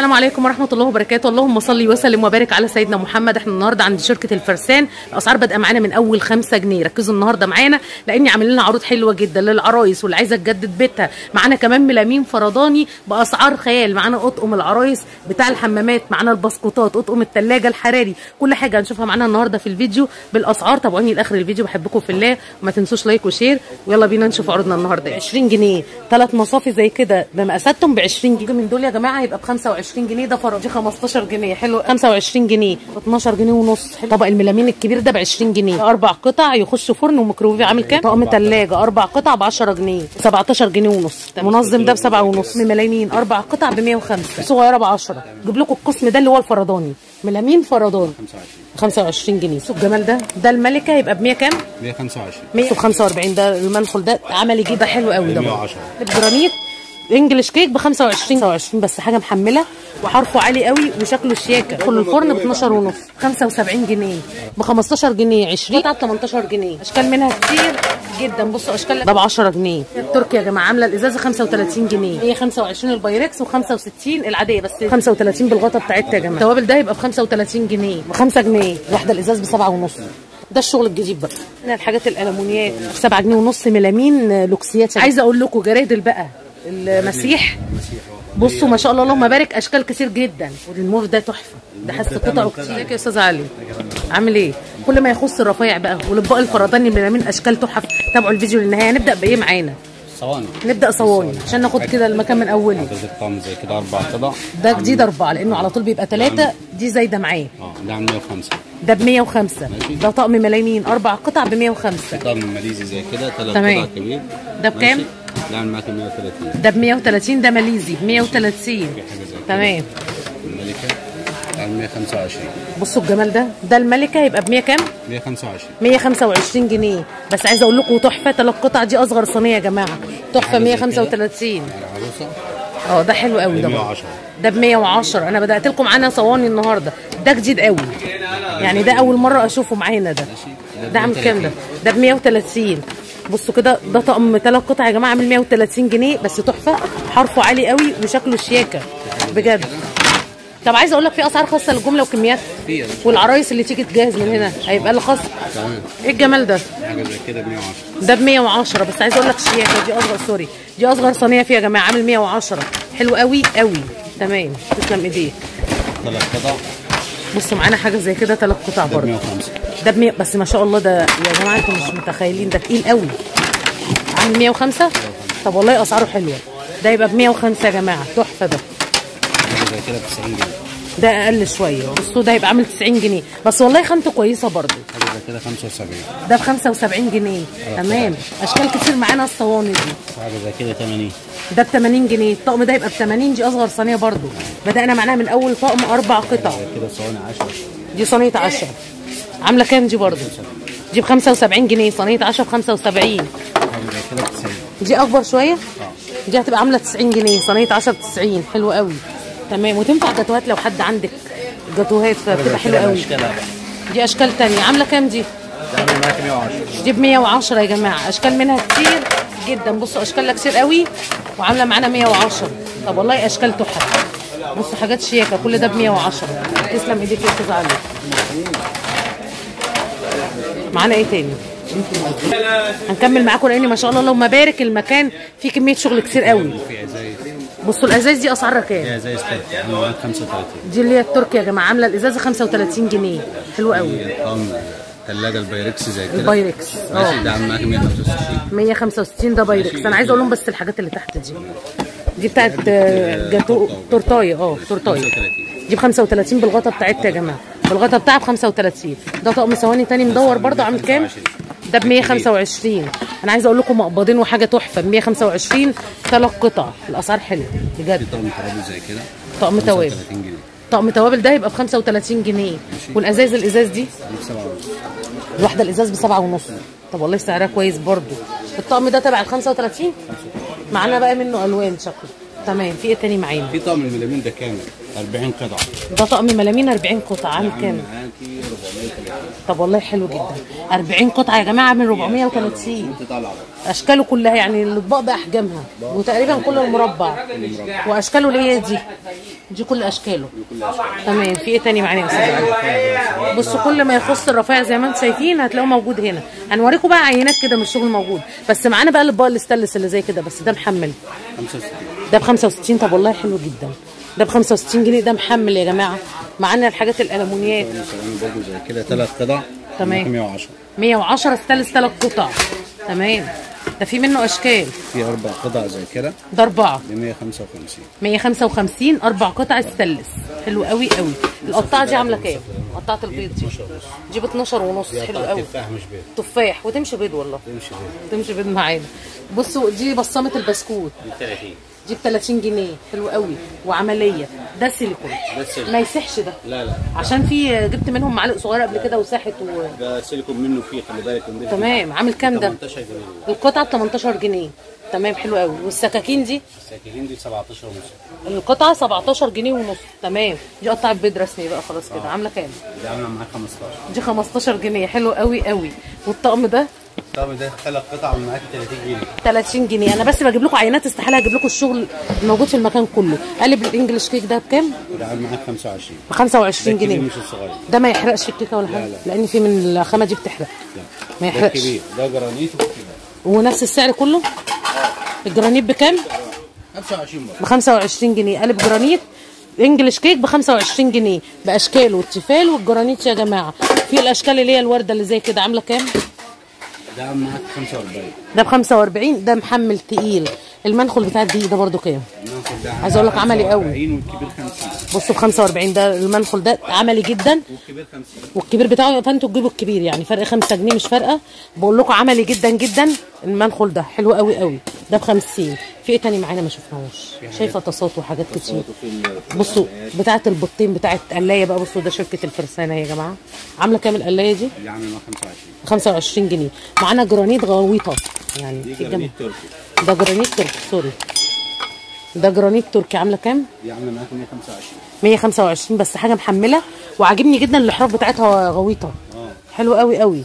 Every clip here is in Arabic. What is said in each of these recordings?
السلام عليكم ورحمة الله وبركاته. اللهم صل وسلم وبارك على سيدنا محمد. إحنا النهارده عند شركة الفرسان. الأسعار بادئه معانا من أول 5 جنيه. ركزوا النهارده معانا لأني عاملين لنا عروض حلوة جدا للعرايس واللي عايزة تجدد بيتها. معانا كمان ملامين فرداني بأسعار خيال. معانا اطقم العرايس بتاع الحمامات معانا البسكوتات اطقم الثلاجه الحراري. كل حاجة هنشوفها معانا النهارده في الفيديو. بالأسعار تابعوني لآخر الفيديو. بحبكم في الله. وما تنسوش like و share. ويلا بينا نشوف عروضنا النهارده. 20 جنيه. ثلاث مصافي زي كده. بمقاساتهم ب 20 جنيه. من دول يا جماعة هيبقى ب 25 جنيه ده فرج 15 جنيه. حلو 25 جنيه. ب 12 جنيه ونص. حلو. طبق الميلامين الكبير ده ب 20 جنيه. أربع قطع يخش فرن وميكروويف عامل كام؟ طقم ثلاجه أربع قطع ب 10 جنيه. 17 جنيه ونص. منظم ده ب 7 ونص ميلامين أربع قطع ب 105 صغيرة ب 10 جيب لكم القسم ده اللي هو الفرداني ميلامين فرداني 25 جنيه. سوق جمال ده. ده الملكة يبقى ب 100 كام 125 145 ده المنخل ده عملي جدا. حلو قوي ده 110 الجرانيت English cake ب 25 25 بس حاجة محملة وحرفه عالي قوي وشكله شياكة. كل الفرن ب 12 ونص 75 جنيه. ب 15 جنيه 20 قطعة ب 18 جنيه. أشكال منها كتير جدا. بصوا أشكال ده ب 10 جنيه. التركي يا جماعة عاملة الإزازة 35 جنيه. هي 25 البايركس و65 العادية بس 35 بالغطا بتاعتها يا جماعة. التوابل ده يبقى ب 35 جنيه. ب 5 جنيه. واحدة الإزاز ب 7 ونص. ده الشغل الجديد بقى. هنا الحاجات الالومنيات ب 7 جنيه ونص ميلامين لوكسيات. عايزة أقول لكم جرادل بقى. المسيح. بصوا ما شاء الله اللهم بارك. أشكال كتير جدا. والموف ده تحفة. ده حاسة قطعه كتير ازيك يا أستاذ علي. عامل إيه؟ كل ما يخص الرفايع بقى. والاطباق الفرداني من أشكال تحف تابعوا الفيديو للنهاية. هنبدا بإيه معانا؟ صواني. نبدأ صواني. عشان ناخد كده المكان من اوله ده طقم زي كده أربع قطع ده جديد أربعة لأنه على طول بيبقى ثلاثة دي زايدة معاه آه ده عامل 105 ده ب 105 ماشي. ده طقم ملايين. أربع قطع ب 105 طقم ماليزي زي كده ثلاث. قطع كبير. ده بكام؟ عامل معاك 130 ده ب 130 ده ماليزي. ب 130 في حاجة زي كده. تمام. الملكة عامل 125 بصوا الجمال ده. ده الملكة يبقى ب 100 كام 125 125 جنيه. بس عايزه أقول لكم تحفة. ثلاث قطع دي أصغر صينية يا جماعة. تحفة 135 العروسه آه ده حلو قوي ده. برضه. 110 ده ب 110 أنا بدأت لكم معانا صواني النهارده. ده جديد قوي. يعني ده أول مرة أشوفه معانا ده. ده عامل كام ده؟ ده ب 130 بصوا كده ده طقم ثلاث قطع يا جماعة عامل 130 جنيه بس تحفة. حرفه عالي قوي وشكله شياكة بجد. طب عايزه أقول لك في أسعار خاصة للجملة وكميات. والعرايس اللي تيجي تجهز من هنا هيبقى لها خصم تمام. إيه الجمال ده؟ حاجة زي كده ب 110 ده ب 110 بس عايزه أقول لك شياكة دي أصغر سوري دي أصغر صينية فيها يا جماعة عامل 110 حلو قوي قوي. تمام. تسلم إيديك. ثلاث قطع. بصوا معانا حاجة زي كده ثلاث قطع برضه. 105 ده ب 100 بس ما شاء الله ده يا جماعة أنتوا مش متخيلين ده تقيل قوي. عامل 105 طب والله أسعاره حلوة. ده يبقى ب 105 يا جماعة. تحفة ده. زي كده ب 90 جنيه ده أقل شوية. بصوا ده هيبقى عامل 90 جنيه. بس والله خامته كويسة برضه. حاجة زي كده 75 ده ب 75 جنيه. تمام. أشكال كتير معانا الصواني دي. حاجة زي كده 80 ده ب 80 جنيه. الطقم ده يبقى ب 80 دي أصغر صينية برضو بدأنا معناها من أول طقم أربع قطع. كده صواني 10 دي صينية 10 عاملة كام دي برضو دي ب 75 جنيه صينية 10 ب 75 حاجة زي كده ب 90 دي أكبر شوية؟ دي هتبقى عاملة 90 جنيه صينية 10 ب 90 حلو قوي. تمام. وتنفع جاتوهات لو حد عندك؟ جاتوهات فبتبقى حلوة قوي. دي أشكال تانية. عاملة كام دي؟ ده عامل معاك 110 دي ب 110 يا جماعة. أشكال منها كتير جدا. بصوا أشكالها كتير قوي وعاملة معانا 110 طب والله أشكال تحفة. بصوا حاجات شياكة. كل ده ب 110 تسلم إيديك يا أستاذ علي. معانا إيه تاني؟ هنكمل معاكم لأن ما شاء الله اللهم بارك المكان فيه كمية شغل كتير قوي. بصوا الازاز دي أسعارها كام؟ في إزاي ستيك عامل معاك 35 دي اللي هي التركي يا جماعة عاملة الازازه 35 جنيه. حلو قوي. طقم ثلاجه البايركس زي كده. البايركس ماشي آه. ده عامل معاك 165 165 ده بايركس. أنا عايزه أقول لهم بس الحاجات اللي تحت دي. دي بتاعت آه، جاتو تورتاية آه تورتاية. 35 دي ب 35 بالغطا بتاعتها يا جماعة. بالغطا بتاعها ب 35 ده طقم ثواني تاني مدور برضه عامل كام؟ ده ب 125 أنا عايزه أقول لكم مقبضين وحاجة تحفة ب 125 ثلاث قطع الأسعار حلوة بجد. طقم ترابيزة زي كده؟ طقم توابل. 35 جنيه. طقم توابل ده يبقى ب 35 جنيه. والإزاز الإزاز دي؟ دي ب 7 ونص. الواحدة الإزاز طب والله سعرها كويس برضو الطقم ده تبع ال 35 معانا بقى منه ألوان شكله. تمام. في إيه تاني معانا؟ في طقم الميلامين ده كامل 40 قطعة. ده طقم ملامين 40 قطعة. عامل كام؟ معاكي طب والله حلو جدا. 40 قطعة يا جماعة من 430 تطلع بقى. أشكاله كلها يعني الأطباق باحجامها وتقريبا كل المربع وأشكاله اللي هي دي. دي كل أشكاله. تمام. في إيه تاني معانا يا أستاذ؟ علي بصوا كل ما يخص الرفايع زي ما أنتم شايفين هتلاقوه موجود هنا. هنوريكم بقى عينات كده من الشغل موجود بس معانا بقى الأطباق الاستانلس اللي زي كده بس ده محمل. 65 ده ب 65 طب والله حلو جدا. ده ب 65 جنيه ده محمل يا جماعة. معانا الحاجات الالومنيات برضه زي كده ثلاث قطع تمام. 110 110 ستانلس ثلاث قطع. تمام. ده في منه أشكال. في أربع قطع زي كده. ده أربعة. ب 155 155 أربع قطع ستانلس حلو قوي قوي. القطعه دي عاملة كام؟ قطعه البيض دي. دي ب 12 ونص. حلو قوي. تفاح مش بيض. تفاح. وتمشي بيض والله. تمشي بيض. تمشي بيض معانا. بصوا دي بصمة البسكوت. ب 30 دي ب 30 جنيه. حلو قوي. وعملية. ده سيليكون. ده سيليكون. ما يسحش ده. لا لا. عشان في جبت منهم معالق صغيره قبل كده وساحت و... ده سيليكون منه فيه خلي بالك تمام. عامل كام ده؟ 18 جنيه. القطعة ب 18 جنيه. تمام حلو قوي. والسكاكين دي؟ السكاكين دي 17 ونص. القطعة 17 جنيه ونص. تمام. دي قطعة بيض رسمي بقى خلاص كده. عاملة كام؟ دي عاملة معاك 15 دي 15 جنيه. حلو قوي قوي. والطقم ده؟ طب ده ثلاث قطع معاك 30 جنيه. 30 جنيه. أنا بس بجيب لكم عينات استحالة هجيب لكم الشغل الموجود في المكان كله. قالب ال English cake ده بكام؟ ده معاك 25 ب 25 ده الكبير جنيه. مش الصغير. ده ما يحرقش الكيكة ولا حاجة؟ لا. لأن في من الخامة دي بتحرق. لا. ما ده يحرقش. الكبير ده جرانيت وكده ونفس السعر كله؟ الجرانيت بكام؟ 25 برضه ب 25 جنيه. قالب جرانيت English cake ب 25 جنيه. باشكاله والتيفال والجرانيت يا جماعة. في الأشكال اللي هي الوردة اللي زي كده عاملة كام؟ ده معاك 45 ده ب 45 ده محمل تقيل. المنخل بتاع الدقيق ده برده كام؟ المنخل ده عايز أقول لك عملي قوي. 40 والكبير 50 بصوا ب 45 ده المنخل ده عملي جدا. والكبير 50 والكبير بتاعه فانتوا تجيبوا الكبير يعني فرق 5 جنيه مش فارقة. بقول لكم عملي جدا جدا. المنخل ده حلو قوي قوي. ده ب 50 في إيه تاني معانا ما شفناهوش؟ شايفة طاسات وحاجات كتير. بصوا بتاعة البطاطس بتاعة قلايه بقى. بصوا ده شركة الفرسان يا جماعة. عاملة كام القلاية دي؟ اللي عامل معاك 25 25 جنيه. معانا جرانيت غويطة. يعني دي جرانيت تركي. ده جرانيت تركي سوري. ده جرانيت تركي عاملة كام؟ دي عاملة معاك 125 125 بس حاجة محملة. وعاجبني جدا الاحرف بتاعتها غويطة. آه. حلو قوي قوي.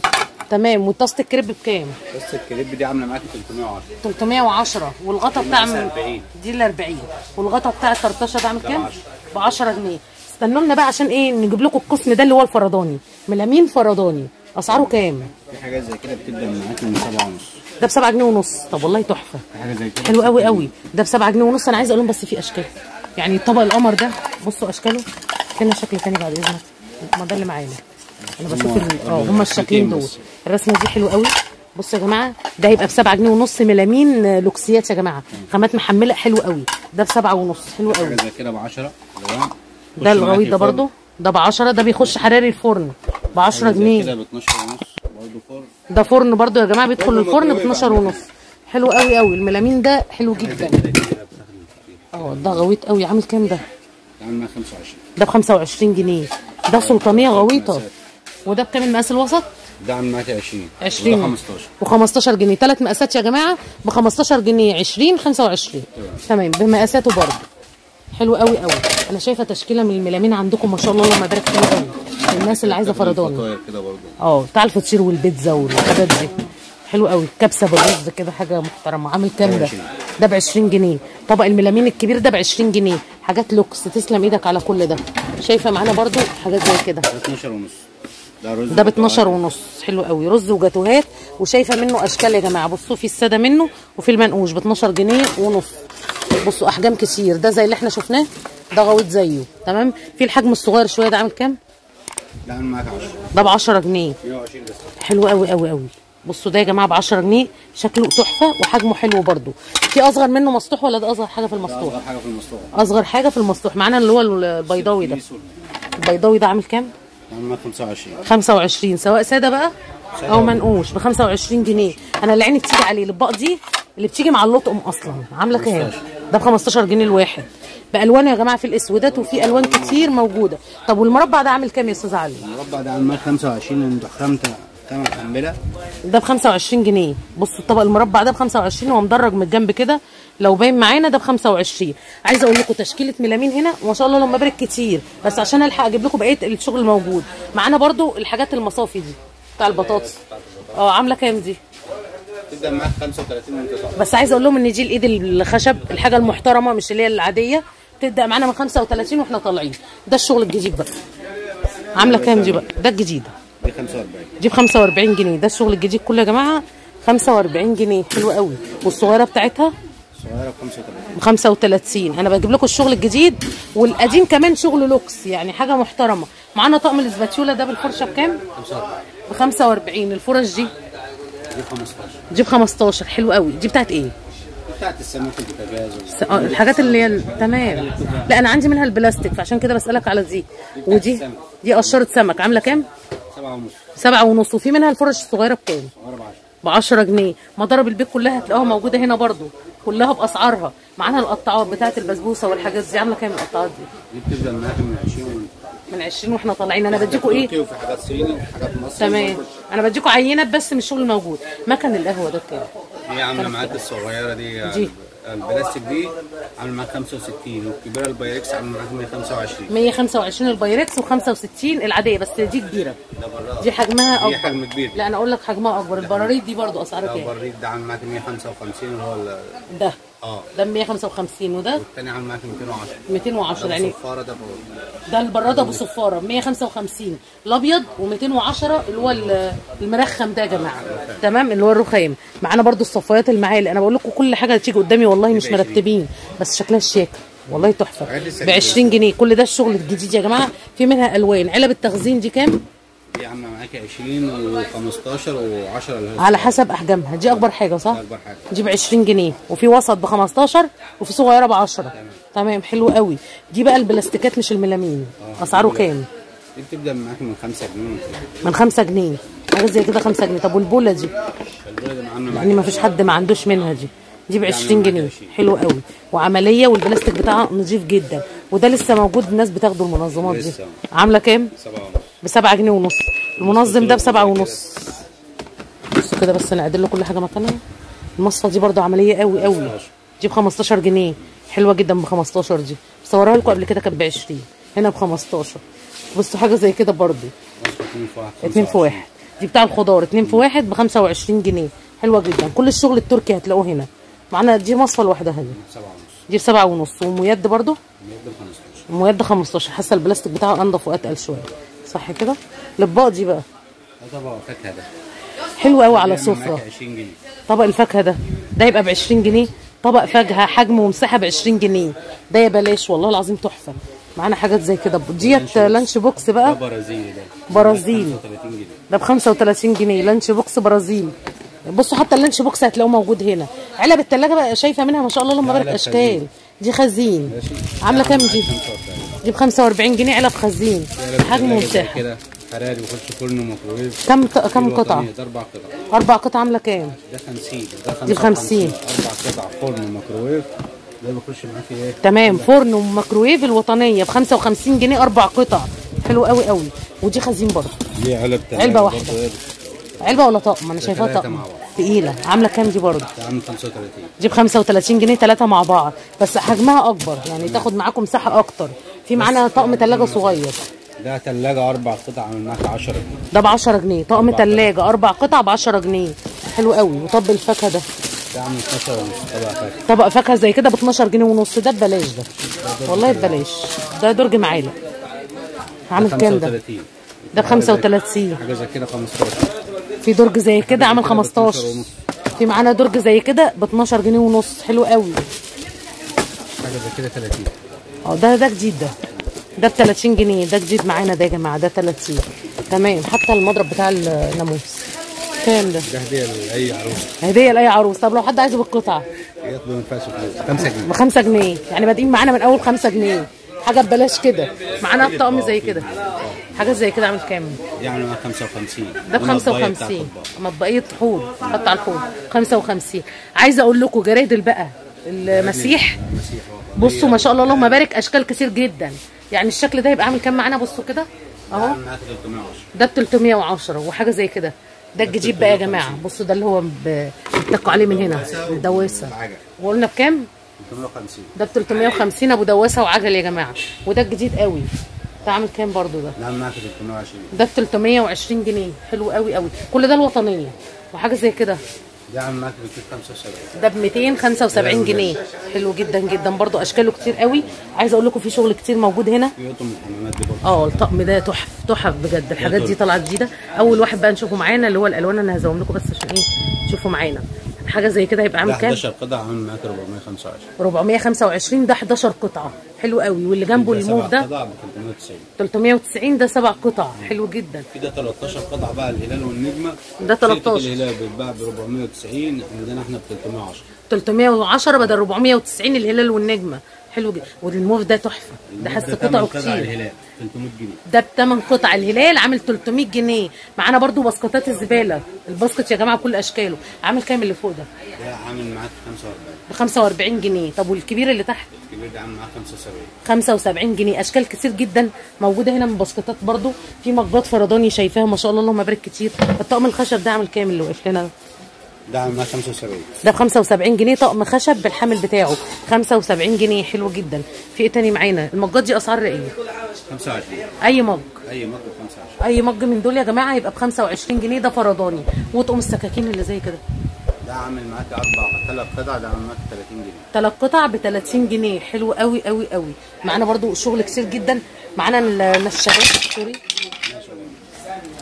تمام. وطاسه الكريب بكام؟ بس الكريب دي عاملة معاك 310 310 والغطا بتاع المقاس 40. دي ال 40 والغطا بتاع الطرطشة ده عامل كام؟ 10. ب 10 جنيه. استنوا لنا بقى عشان إيه؟ نجيب لكم القسم ده اللي هو الفرداني ملامين فرداني أسعاره كام؟ في حاجات زي كده بتبدأ معاك من 7 ونص. ده ب 7 جنيه ونص. طب والله تحفة. حاجة زي كده حلو قوي قوي. ده ب 7 جنيه ونص. أنا عايزه أقول لهم بس في أشكال. يعني طبق القمر ده بصوا أشكاله. لنا شكل تاني بعد إذنك. ما ده اللي معانا. أنا بشوف آه هم الشكلين دول. الرسمة دي حلوة قوي. بصوا يا جماعة ده هيبقى ب 7 جنيه ونص ملامين آه، لوكسيات يا جماعة. خامات محملة حلو قوي. ده ب 7 ونص. حلو قوي حاجة زي كده ب 10 الوان ده الغويط ده برضو ده ب 10 ده بيخش حراري الفرن. ب 10 كده جنيه. ب 12 ونص. برضه فرن. ده فرن برضو يا جماعة بيدخل الفرن ب ميكروويف 12 ونص. حلو قوي قوي. الملامين ده حلو جدا. آه ده غويط قوي. عامل كام ده؟ عامل معاك 25 ده ب 25 جنيه. ده سلطانية غويطة. وده بكام المقاس الوسط؟ ده عامل معاك 20 20 وده 15 و15 جنيه. ثلاث مقاسات يا جماعة. ب 15 جنيه 20 25 تمام. بمقاساته برضه. حلو قوي قوي. أنا شايفة تشكيلة من الملامين عندكم ما شاء الله اللهم بارك حلو قوي. الناس اللي عايزة برضه. آه بتاع الفطير والبيتزا والحاجات دي. حلو قوي. كبسة بالرز كده حاجة محترمة. عامل كام ده؟ ده ب 20 جنيه. طبق الملامين الكبير ده ب 20 جنيه. حاجات لوكس. تسلم إيدك على كل ده. شايفة معانا برضو حاجات زي كده؟ ده 12 ونص. ده رز ده ب 12 ونص. حلو قوي. رز وجاتوهات. وشايفة منه أشكال يا جماعة. بصوا في السادة منه وفي المنقوش. ب 12 جنيه ونص. بصوا أحجام كتير. ده زي اللي إحنا شفناه. ده غويط زيه. تمام؟ في الحجم الصغير شوية. ده عامل كام؟ معاك 10 ده ب 10 جنيه 120 بس. حلو قوي قوي قوي بصوا ده يا جماعة ب 10 جنيه شكله تحفة وحجمه حلو برده في أصغر منه مسطوح ولا ده أصغر حاجة في المسطوح أصغر حاجة في المسطوح أصغر حاجة في المسطوح معانا اللي هو البيضاوي ده. البيضاوي ده عامل كام؟ ده عامل معاك 25 25 سواء سادة بقى أو منقوش ب 25 جنيه. أنا اللي عيني بتيجي عليه. الاطباق دي اللي بتيجي مع اللطقم أصلا. عاملة كام؟ ده ب 15 جنيه الواحد. بالوان يا جماعة في الأسودات وفي ألوان كتير موجودة. طب والمربع ده عامل كام يا أستاذ علي؟ المربع ده عامل معاك 25 انت خامته خامه محمله ده ب 25 جنيه. بصوا الطبق المربع ده ب 25 هو مدرج من الجنب كده لو باين معانا ده ب 25 عايزه أقول لكم تشكيلة ميلامين هنا ما شاء الله اللهم بارك كتير. بس عشان ألحق أجيب لكم بقية الشغل الموجود. معانا برضو الحاجات المصافي دي بتاع البطاطس. آه عاملة كام دي؟ تبدا معاك 35 وانت طالع. بس عايزه أقول لهم إن دي الايد الخشب الحاجة المحترمة مش اللي هي العادية تبدأ معانا من 35 وإحنا طالعين. ده الشغل الجديد بقى. عاملة كام دي بقى ده الجديد. دي 45 دي ب 45 جنيه. ده الشغل الجديد كله يا جماعة. 45 جنيه. حلو قوي. والصغيرة بتاعتها؟ صغيرة ب 35 ب 35 أنا بجيب لكم الشغل الجديد والقديم كمان شغل لوكس يعني حاجة محترمة. معانا طقم الإسباتيولا ده بالفرشة بكام؟ 45 ب 45 الفرش دي؟ دي 15 دي ب 15 حلو قوي. دي بتاعت إيه؟ بتاعت السمك البوتاجاز س- آه، الحاجات اللي هي تمام. لا أنا عندي منها البلاستيك فعشان كده بسألك على دي. ودي؟ دي قشرة سمك. عاملة كام؟ 7 ونص. سبعة ونص. وفي منها الفرش الصغيرة بكام؟ ب 10 ب 10 جنيه مضارب البيت كلها هتلاقوها موجودة هنا برضو. كلها بأسعارها. معانا القطاعات بتاعه البسبوسة والحاجات دي. عاملة كام القطاعات دي؟ دي بتبدأ معاك من 20 وانت طالع من 20 وإحنا طالعين. أنا بديكوا إيه؟ وفي حاجات صيني وحاجات مصري. تمام. أنا بديكوا عينات بس من الشغل الموجود. مكن القهوة ده بكام دي عاملة معاك الصغيره دي دي. البلاستيك دي عاملة معاك 65 والكبيرة البايركس عاملة معاك 125 125 البايركس و65 العادية بس دي كبيرة. دي حجمها دي أكبر. حجم كبير. لا أنا أقول لك حجمها أكبر. البراريد دي برضو أسعارها كام؟ بريد ده عامل معاك 155 اللي هو ده. آه. ده 155 وده؟ والتاني عامل معاك 210 210 يعني الصفاره ده براد ده البراده أبو صفارة ب 155 الأبيض و210 اللي هو ال- المرخم ده يا جماعة. تمام؟ اللي هو الرخام معانا برضو الصفايات المعالق. أنا بقول لكم كل حاجة تيجي قدامي والله مش مرتبين بس شكلها شيك. والله تحفة. ب 20 جنيه. كل ده الشغل الجديد يا جماعة. في منها ألوان. علب التخزين دي كام؟ دي عامله معاك 20 و15 و10 اللي هو على حسب أحجامها. دي أكبر حاجة صح؟ أكبر حاجة. دي ب 20 جنيه وفي وسط ب 15 وفي صغيرة ب 10 تمام حلو قوي. دي بقى البلاستيكات مش الميلامين. أسعاره كام؟ دي بتبدأ معاك من 5 جنيه. من 5 جنيه. حاجة زي كده 5 جنيه. طب والبولة دي؟ البولة دي معاك يعني ما فيش حد ما عندوش منها دي. دي ب 20 جنيه. حلو قوي. وعملية والبلاستيك بتاعها نظيف جدا. وده لسه موجود الناس بتاخده المنظمات دي. عاملة كام؟ 7 ب 7 جنيه ونص. المنظم ده ب 7 ونص. بصوا كده بس نعدل له كل حاجة مكانها. المصفى دي برضو عملية قوي قوي. دي ب 15 جنيه. حلوة جدا ب 15 دي. صورها لكم قبل كده كانت ب 20 هنا ب 15 بصوا حاجة زي كده برضو وصفه 2 في 1 اتنين في واحد. دي بتاع الخضار. اتنين في واحد ب 25 جنيه. حلوة جدا. كل الشغل التركي هتلاقوه هنا. معانا دي مصفى لوحدها دي 7 ونص. دي بسبعة ونص وميد برضو بيقدر 15 الميد 15 حاسة البلاستيك بتاعها أنضف وأتقل شوية. صح كده؟ الاطباق دي بقى. ده طبق فاكهة ده. حلو قوي على سفره 20 جنيه. طبق الفاكهة ده. ده يبقى ب 20 جنيه. طبق فاكهة حجم ومساحة ب 20 جنيه. ده يا بلاش والله العظيم تحفة. معانا حاجات زي كده. ديت lunch box. ده بقى. برازيلي ده. برازيلي. 35 جنيه. ده ب 35 جنيه. lunch box برازيلي. بصوا حتى ال lunch box هتلاقوه موجود هنا. علب التلاجة بقى شايفة منها ما شاء الله اللهم بارك أشكال. دي خزين. عاملة كام دي 45 دي ب 45 جنيه علب خزين. حجم ومساحه كده. حراري بيخش فرن وميكروويف كم كم قطعة؟ ده أربع قطع. أربع قطع عاملة كام؟ ده 50 ده دي 50. أربع قطع فرن وميكروويف ده بيخش معاك إيه؟ تمام. فرن وميكروويف الوطنية ب 55 جنيه أربع قطع. حلو قوي قوي ودي خزين برضه. دي علب واحدة. إيه؟ علبة ولا طقم؟ أنا شايفاها طقم. تقيلة. عاملة كام دي برضه؟ ده عامل 35 دي ب 35 جنيه ثلاثة مع بعض. بس حجمها أكبر يعني تاخد معاكم مساحة أكتر. في معانا طقم ثلاجه صغير. ده تلاجة أربع قطع عامل معاك 10 جنيه. ده ب 10 جنيه. طقم ثلاجه أربع قطع ب 10 جنيه. حلو قوي. وطب الفاكهة ده؟ ده عامل 12 ونص طبق فاكهة. طبق فاكهة زي كده ب 12 جنيه ونص. ده ببلاش ده. والله ببلاش. ده درج معالق. عامل كام ده؟ 35 ده ب 35 حاجة زي كده 15 في درج زي كده عامل كده ب 15 12 ونص. في معانا درج زي كده ب 12 جنيه ونص. حلو قوي. حاجة زي كده 30 آه ده ده جديد ده. ده ب 30 جنيه. ده جديد معانا ده يا جماعة. ده 30 تمام. حتى المضرب بتاع الناموس. كام ده؟ ده هدية لأي عروسة هدية لأي عروس. طب لو حد عايزه بالقطعة. ما ينفعش فلوس 5 جنيه. ب 5 جنيه. يعني بادئين معانا من أول 5 جنيه. حاجة ببلاش كده. معانا الطقم زي كده. حاجة زي كده عامل كام؟ يعني معاك 55 ده ب والمطبقية بتاعت 55 الأطباق. مطبقيه حوض حط على الحوض 55 عايزه أقول لكم جرادل بقى المسيح. بصوا ما شاء الله اللهم بارك. أشكال كتير جدا. يعني الشكل ده يبقى عامل كام معانا؟ بصوا كده. أهو. 310 ده ب 310 وحاجة زي كده. ده الجديد بقى يا جماعة. بصوا ده اللي هو بيتكوا عليه من هنا. الدواسه وقلنا بكام؟ 350 ده ب 350 أبو دواسة وعجل يا جماعة. وده الجديد قوي. ده عامل كام برضو ده؟ عامل معاك 320 ده ب 320 جنيه. حلو قوي قوي. كل ده الوطنية وحاجة زي كده. ده عامل معاك 275 ده ب 275 جنيه. حلو جدا جدا. برضو أشكاله كتير قوي. عايزه أقول لكم في شغل كتير موجود هنا. في قطن الحمامات دي برضه آه الطقم ده تحف تحف بجد. الحاجات دي طالعه جديدة. أول واحد بقى نشوفه معانا اللي هو الألوان أنا هزوم لكم بس عشان إيه؟ تشوفوا معانا. حاجة زي كده هيبقى ده عامل كام؟ 11 قطعة عامل معاك 425 425 ده 11 قطعة. حلو قوي. واللي جنبه ده الموف ده؟ قطع ب 390 390 ده سبع قطع. حلو جدا. في ده 13 قطعة بقى الهلال والنجمة. ده 13. شركة الهلال بيتباع ب 490 عندنا إحنا ب 310 310 بدل 490 الهلال والنجمة. حلو جدا. والموف ده تحفة. ده حاسة قطعه قطع كتير. الهلال. 300 جنيه. ده بثمن قطع الهلال عامل 300 جنيه. معانا برضو باسكتات الزبالة. الباسكت يا جماعة بكل أشكاله. عامل كام اللي فوق ده؟ ده عامل معاك 45 ب 45 جنيه. طب والكبير اللي تحت؟ الكبير ده عامل معاك 75 75 جنيه. أشكال كتير جدا. موجودة هنا من باسكتات برضو. في مجات فرداني شايفاها. ما شاء الله اللهم بارك كتير. الطقم الخشب ده عامل كام اللي وقف لنا ده عامل معاك 75 ده ب 75 جنيه طقم خشب بالحامل بتاعه. 75 جنيه حلو جدا. في إيه تاني معانا؟ المجات دي أسعار إيه؟ 25 أي مج. أي مطلب 25 أي مج من دول يا جماعة هيبقى ب 25 جنيه. ده فرداني وطقم السكاكين اللي زي كده. ده عامل معاك أربع ثلاث قطع ده عامل معاك 30 جنيه. ثلاث قطع ب 30 جنيه. حلو قوي قوي قوي معانا برضو شغل كتير جدا. معانا النشابات. سوري.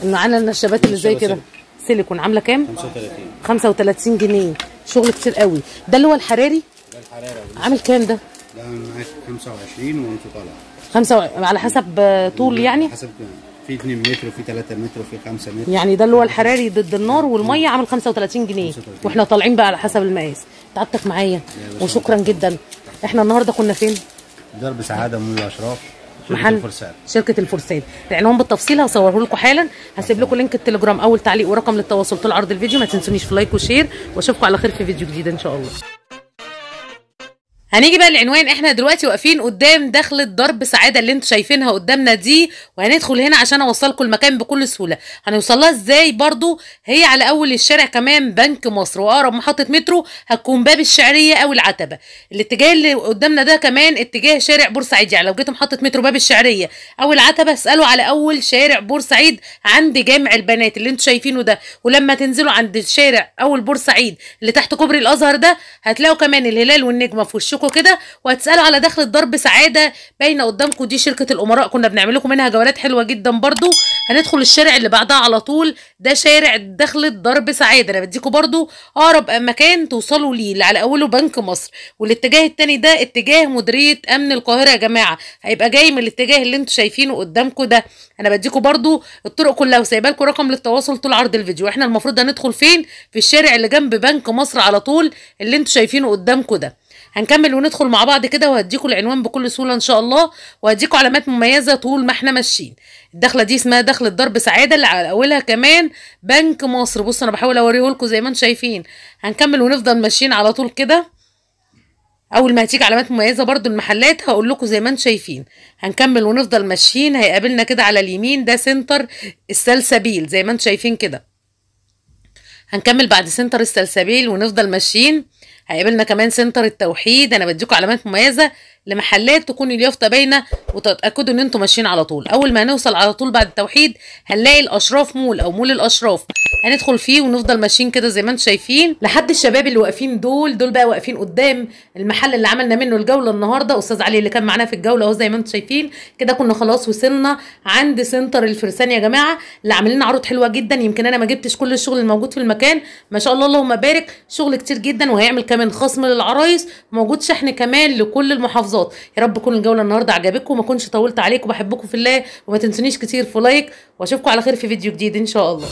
معانا النشابات اللي زي كده. سيليكون عاملة كام؟ 35 35 جنيه. شغل كتير قوي. ده اللي هو الحراري؟ ده الحراره عامل كام ده؟ ده معاك 25 وانت طالع. خمسة و... على حسب طول يعني؟ حسب في 2 متر وفي 3 متر وفي 5 متر. يعني ده اللي هو الحراري ضد النار والمية عامل 35 جنيه. 35. وإحنا طالعين بقى على حسب المقاس. تعبتك معايا. وشكرا جدا. إحنا النهارده كنا فين؟ درب سعادة مول الاشراف محل الفرسان. شركة الفرسان. العنوان بالتفصيل هصوره لكم حالا. هسيب لكم link التليجرام اول تعليق ورقم للتواصل طول عرض الفيديو. ما تنسونيش في like و share. وأشوفكم على خير في فيديو جديد إن شاء الله. هنيجي بقى العنوان إحنا دلوقتي واقفين قدام دخلة درب سعادة اللي أنتوا شايفينها قدامنا دي وهندخل هنا عشان أوصلكم المكان بكل سهولة. هنوصلها إزاي؟ برضو هي على أول الشارع كمان بنك مصر. وأقرب محطة مترو هتكون باب الشعرية أو العتبة. الاتجاه اللي قدامنا ده كمان اتجاه شارع بورسعيد. يعني لو جيتوا محطة مترو باب الشعرية أو العتبة اسألوا على أول شارع بورسعيد عند جامع البنات اللي أنتوا شايفينه ده. ولما تنزلوا عند الشارع أول بورسعيد اللي تحت كوبري الأزهر ده هتلاقوا كمان الهلال والنجمة في وشكم كده وهتسألوا على دخلة ضرب سعادة باينة قدامكم. دي شركة الأمراء كنا بنعمل لكم منها جولات حلوة جدا برضو. هندخل الشارع اللي بعدها على طول. ده شارع دخلة ضرب سعادة. أنا بديكم برضو أقرب مكان توصلوا ليه اللي على أوله بنك مصر. والاتجاه التاني ده اتجاه مديرية أمن القاهرة يا جماعة. هيبقى جاي من الاتجاه اللي أنتوا شايفينه قدامكم ده. أنا بديكم برضو الطرق كلها وسايبة لكم رقم للتواصل طول عرض الفيديو. إحنا المفروض هندخل فين؟ في الشارع اللي جنب بنك مصر على طول اللي أنتوا شايفينه قدامكم ده. هنكمل وندخل مع بعض كده وهديكم العنوان بكل سهولة إن شاء الله وهديكم علامات مميزة طول ما إحنا ماشيين. الدخلة دي اسمها دخلة ضرب سعادة اللي على أولها كمان بنك مصر. بصوا أنا بحاول اوريه لكم زي ما أنتم شايفين. هنكمل ونفضل ماشيين على طول كده. أول ما هتيجي علامات مميزة برضو المحلات هقول لكم زي ما أنتم شايفين. هنكمل ونفضل ماشيين. هيقابلنا كده على اليمين ده center السلسبيل زي ما أنتم شايفين كده. هنكمل بعد center السلسبيل ونفضل ماشيين. هيقابلنا كمان center التوحيد. أنا بديكم علامات مميزة. لمحلات تكون اليافطة باينة وتتأكدوا إن أنتم ماشيين على طول. أول ما هنوصل على طول بعد التوحيد هنلاقي الأشراف مول أو مول الأشراف. هندخل فيه ونفضل ماشيين كده زي ما أنتم شايفين. لحد الشباب اللي واقفين دول دول بقى واقفين قدام المحل اللي عملنا منه الجولة النهارده. أستاذ علي اللي كان معانا في الجولة أهو زي ما أنتم شايفين. كده كنا خلاص وصلنا عند center الفرسان يا جماعة. اللي عاملين لنا عروض حلوة جدا. يمكن أنا ما جبتش كل الشغل الموجود في المكان. ما شاء الله اللهم بارك. شغل كتير جدا. وهيعمل كمان خصم للعرايس. موجود شحن كمان لكل المحافظات يا رب تكون الجولة النهارده عجبتكم وما كنتش طولت عليكم. بحبكم في الله وما تنسونيش كتير في like. وأشوفكم على خير في فيديو جديد إن شاء الله.